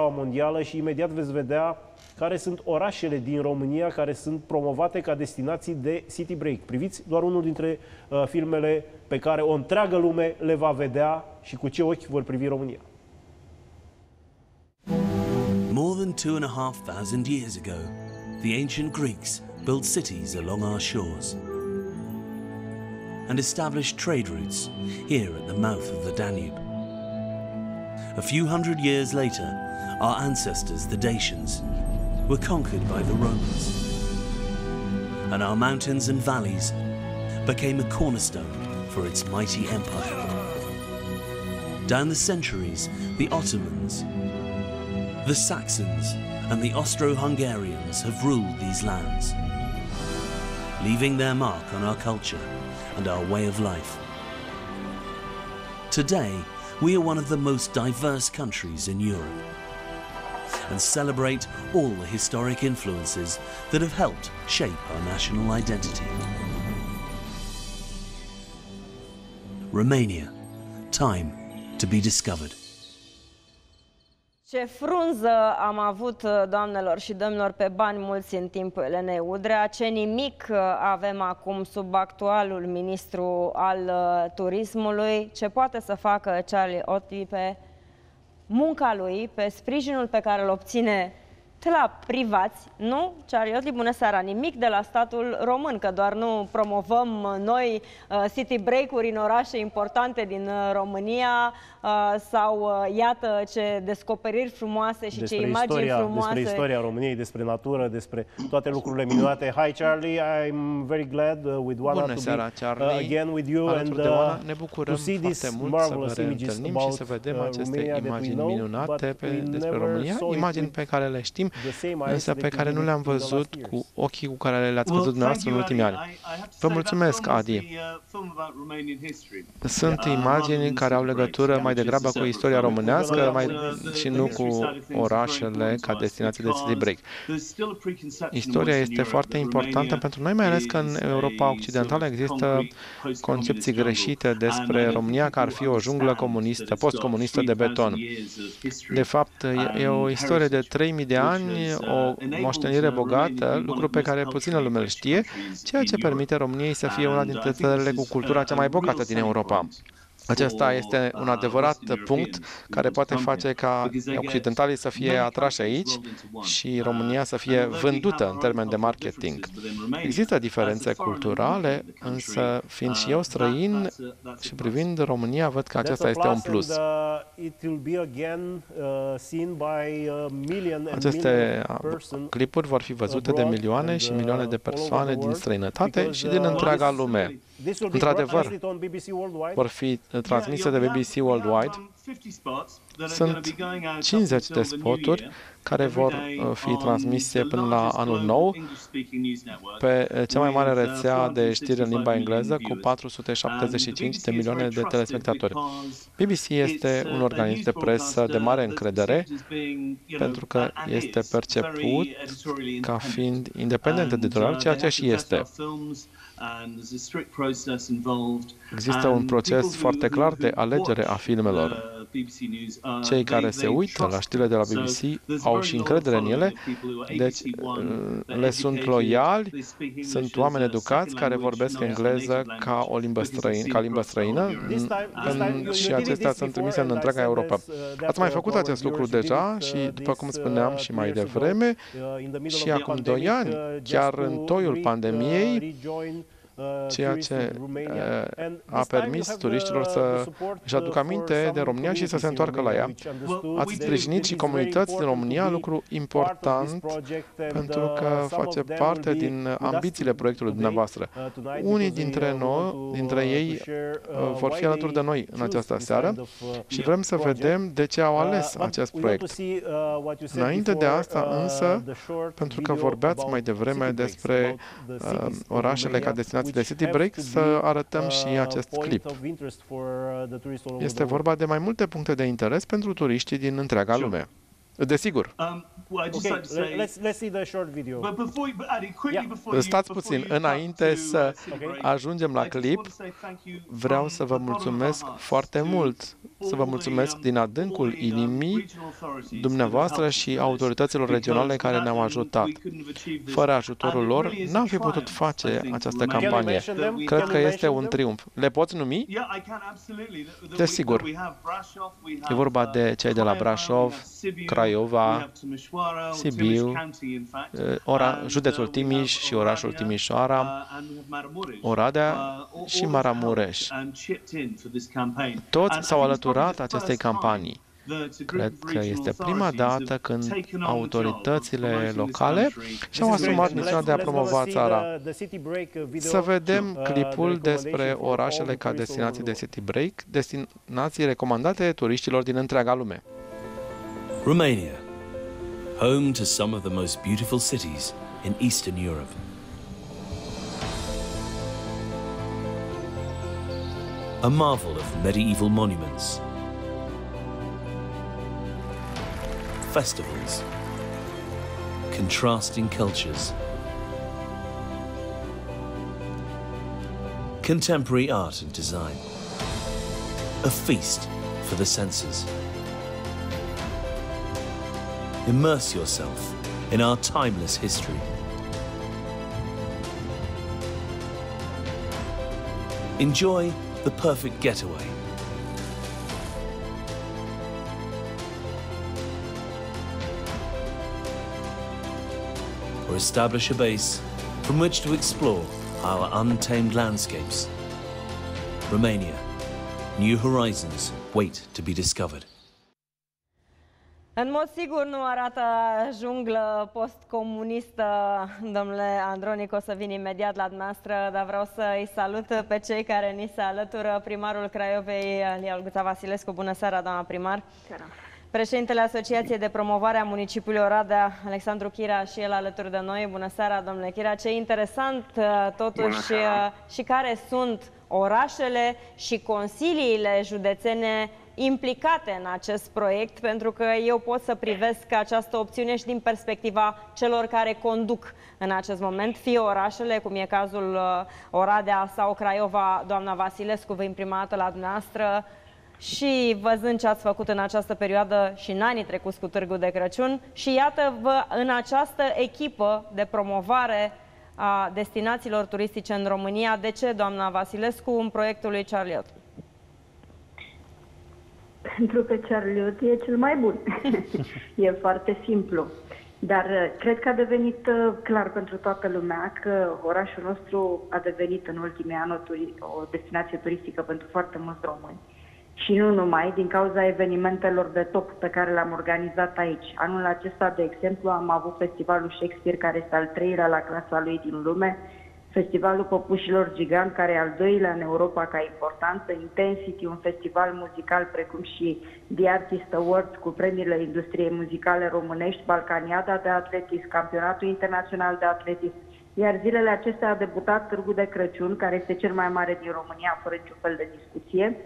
mondială și imediat veți vedea care sunt orașele din România care sunt promovate ca destinații de city break. Priviți doar unul dintre uh, filmele pe care o întreagă lume le va vedea și cu ce ochi vor privi România. More than two and a half thousand years ago, the ancient Greeks built cities along our shores and established trade routes here at the mouth of the Danube. A few hundred years later, our ancestors, the Dacians, were conquered by the Romans. And our mountains and valleys became a cornerstone for its mighty empire. Down the centuries, the Ottomans, the Saxons, and the Austro-Hungarians have ruled these lands, leaving their mark on our culture and our way of life. Today, we are one of the most diverse countries in Europe and celebrate all the historic influences that have helped shape our national identity. Romania, time to be discovered. Ce frunză am avut, doamnelor și domnilor, pe bani mulți în timpul Elenei Udrea, ce nimic avem acum sub actualul ministru al uh, turismului, ce poate să facă Charlie Otti pe munca lui, pe sprijinul pe care îl obține de la privați, nu? Charlie bună seara, nimic de la statul român, că doar nu promovăm noi uh, city break-uri în orașe importante din uh, România, Uh, sau uh, iată ce descoperiri frumoase și despre ce imagini istoria, frumoase. Despre istoria României, despre natură, despre toate lucrurile minunate. Hi Charlie, I'm very glad uh, with Oana Bună to seara, be Charlie. uh, again with you Alături and de Oana, uh, ne bucurăm to see foarte these mult să vă marvelous images reîntâlnim about și să vedem uh, aceste Romania that we imagini know, minunate but pe, we despre never România, saw it imagini with pe care le știm, the same eyes însă that pe we care did nu le-am in the last văzut years. cu ochii cu care le-ați văzut dumneavoastră în ultimii ani. Vă mulțumesc, Adi. Sunt imagini care au legătură mai degrabă cu istoria românească mai, și nu cu orașele ca destinație de city break. Istoria este foarte importantă pentru noi, mai ales că în Europa Occidentală există concepții greșite despre România că ar fi o junglă comunistă, postcomunistă de beton. De fapt, e o istorie de 3000 de ani, o moștenire bogată, lucru pe care puțină lume îl știe, ceea ce permite României să fie una dintre țările cu cultura cea mai bogată din Europa. Acesta este un adevărat punct care poate face ca occidentalii să fie atrași aici și România să fie vândută în termen de marketing. Există diferențe culturale, însă fiind și eu străin și privind România, văd că acesta este un plus. Aceste clipuri vor fi văzute de milioane și milioane de persoane din străinătate și din întreaga lume. Într-adevăr, vor fi transmise de BBC Worldwide. Sunt 50 de spoturi care vor uh, fi transmise până la anul nou pe uh, cea mai mare rețea de știri în limba engleză cu 475 de milioane de telespectatori. BBC este un organism de presă de mare încredere pentru că este perceput ca fiind independent editorial, ceea ce și este. Există un proces foarte clar de alegere a filmelor. Cei care se uită la știrile de la BBC au și încredere în ele, deci le sunt loiali, sunt oameni educați care vorbesc engleză ca o limbă străină, ca limbă străină. Și acestea sunt trimise în întreaga Europa. Ați mai făcut acest lucru deja și, după cum spuneam și mai devreme, și acum doi ani, chiar în toiul pandemiei, ceea ce a permis turiștilor să își aducă aminte de România și să se întoarcă la ea. Ați sprijinit și comunități din România, lucru important pentru că face parte din ambițiile proiectului dumneavoastră. Unii dintre noi, dintre ei vor fi alături de noi în această seară și vrem să vedem de ce au ales acest proiect. Înainte de asta însă, pentru că vorbeați mai devreme despre uh, orașele ca destinații de City Break să arătăm și acest clip. Este vorba de mai multe puncte de interes pentru turiștii din întreaga lume. Desigur. Um, okay, let's, let's see the short video. Stați puțin, înainte să ajungem la clip, vreau să vă mulțumesc foarte mult, să vă mulțumesc din adâncul inimii dumneavoastră și autorităților regionale care ne-au ajutat. Fără ajutorul lor, n-am fi putut face această campanie. Cred că este un triumf. Le poți numi? Desigur. E vorba de cei de la Brașov, Craiova, Sibiu, eh, ora, uh, județul Timiș și orașul Timișoara, uh, Oradea uh, și Maramureș. Toți s-au alăturat acestei campanii. Cred că este prima dată când autoritățile locale și-au asumat misiunea de a promova țara. Să vedem clipul despre orașele ca destinații de City Break, destinații recomandate turiștilor din întreaga lume. Romania home to some of the most beautiful cities in Eastern Europe. A marvel of medieval monuments, festivals, contrasting cultures, contemporary art and design, a feast for the senses. Immerse yourself in our timeless history. Enjoy the perfect getaway. Or establish a base from which to explore our untamed landscapes. Romania. New horizons wait to be discovered. În mod sigur nu arată junglă postcomunistă, domnule Andronic, o să vin imediat la dumneavoastră, dar vreau să îi salut pe cei care ni se alătură. Primarul Craiovei, Lia Olguța Vasilescu, bună seara, doamna primar. Seara. Președintele Asociației de Promovare a Municipiului Oradea, Alexandru Chira, și el alături de noi. Bună seara, domnule Chira. Ce interesant, uh, totuși, uh, și care sunt orașele și consiliile județene implicate în acest proiect, pentru că eu pot să privesc această opțiune și din perspectiva celor care conduc în acest moment, fie orașele, cum e cazul uh, Oradea sau Craiova, doamna Vasilescu, vă imprimată la dumneavoastră, și văzând ce ați făcut în această perioadă și în anii trecuți cu Târgul de Crăciun și iată-vă în această echipă de promovare a destinațiilor turistice în România. De ce, doamna Vasilescu, în proiectul lui Charlie pentru că Charliot e cel mai bun. e foarte simplu. Dar uh, cred că a devenit uh, clar pentru toată lumea că orașul nostru a devenit în ultimii ani o, destinație turistică pentru foarte mulți români. Și nu numai, din cauza evenimentelor de top pe care le-am organizat aici. Anul acesta, de exemplu, am avut festivalul Shakespeare, care este al treilea la clasa lui din lume, Festivalul Păpușilor Gigant, care e al doilea în Europa ca importanță, Intensity, un festival muzical precum și The Artist Awards cu premiile industriei muzicale românești, Balcaniada de atletism, Campionatul Internațional de Atletism, iar zilele acestea a debutat Târgul de Crăciun, care este cel mai mare din România, fără niciun fel de discuție,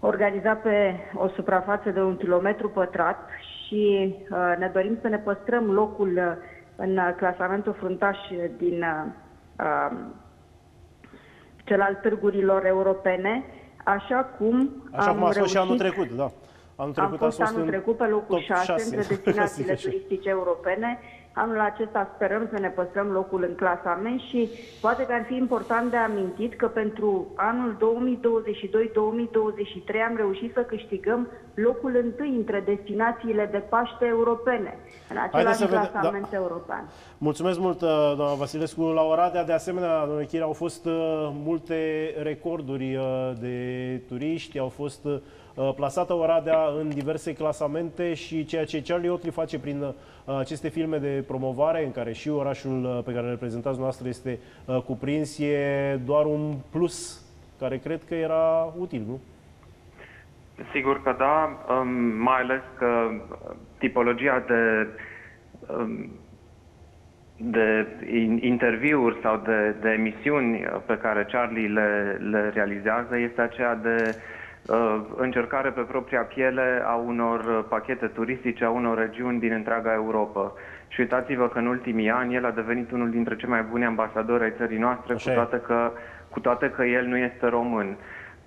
organizat pe o suprafață de un kilometru pătrat și uh, ne dorim să ne păstrăm locul uh, în clasamentul fruntaș din uh, uh, cel al târgurilor europene, așa cum așa am cum a fost și anul trecut, da. Anul trecut am fost, a fost anul trecut pe locul 6 între destinațiile turistice europene Anul acesta sperăm să ne păstrăm locul în clasament și poate că ar fi important de amintit că pentru anul 2022-2023 am reușit să câștigăm locul întâi între destinațiile de Paște europene, în același clasament da. european. Mulțumesc mult, uh, doamna Vasilescu. La Oradea, de asemenea, domnule Chir, au fost uh, multe recorduri uh, de turiști, au fost Uh, plasată Oradea în diverse clasamente și ceea ce Charlie Otley face prin uh, aceste filme de promovare, în care și orașul uh, pe care îl reprezentați noastră este cuprins, e doar un plus care cred că era util, nu? Sigur că da, um, mai ales că tipologia de um, de interviuri sau de, de emisiuni pe care Charlie le, le realizează este aceea de uh, încercare pe propria piele a unor uh, pachete turistice, a unor regiuni din întreaga Europa. Și uitați-vă că în ultimii ani el a devenit unul dintre cei mai buni ambasadori ai țării noastre, cu toate, că, cu toate că el nu este român.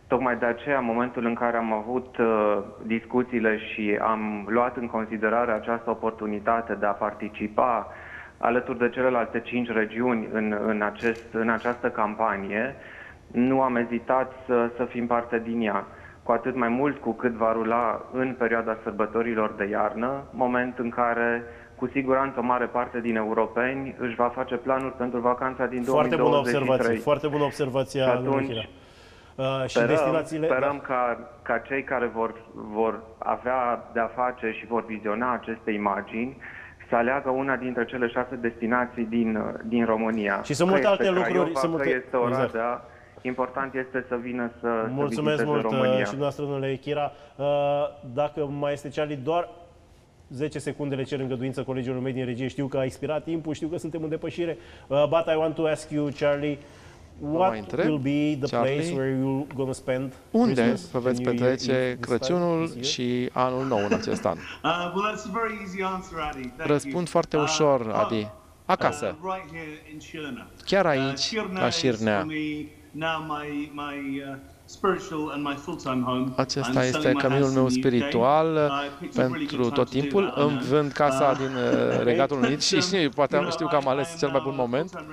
Tocmai de aceea, în momentul în care am avut uh, discuțiile și am luat în considerare această oportunitate de a participa alături de celelalte cinci regiuni în, în, acest, în această campanie, nu am ezitat să, să fim parte din ea. Cu atât mai mult cu cât va rula în perioada sărbătorilor de iarnă, moment în care cu siguranță o mare parte din europeni își va face planuri pentru vacanța din foarte 2023. Bună observație, foarte bună observație. Și atunci, Uh, și sperăm, destinațiile... sperăm da. ca, ca cei care vor, vor avea de-a face și vor viziona aceste imagini să aleagă una dintre cele șase destinații din, din România. Și sunt multe alte Craiova, lucruri. Sunt multe... este Oradea, exact. Important este să vină să Mulțumesc să mult uh, România. și noastră, domnule Chira. Uh, dacă mai este Charlie, doar 10 secunde le cer îngăduință colegilor mei din regie. Știu că a expirat timpul, știu că suntem în depășire. Uh, but I want to ask you, Charlie, What will be the Charlie, place where you're gonna spend Unde vă veți petrece Crăciunul și anul nou în acest an? Uh, Răspund foarte uh, ușor, Adi. Acasă. Chiar aici, la Șirnea. Acesta este caminul meu spiritual pentru tot timpul. Îmi vând casa din uh, Regatul Unit și, și poate știu că am ales cel mai bun moment.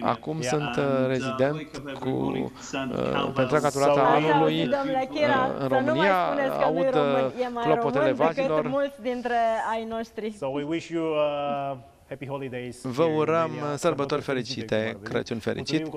Acum sunt uh, rezident cu, uh, pe întreaga durată anului în România. Aud clopotele vacilor. So we wish you uh, happy holidays. Vă urăm sărbători fericite, Crăciun fericit.